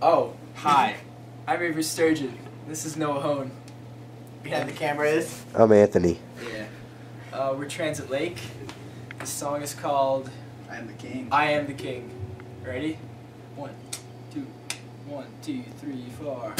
Oh, hi. I'm Avery Sturgeon. This is Noah Hone. Behind the camera is. I'm Anthony. Yeah. Uh, we're Transit Lake. This song is called I am the king. I Am the King. Ready? One, two, one, two, three, four.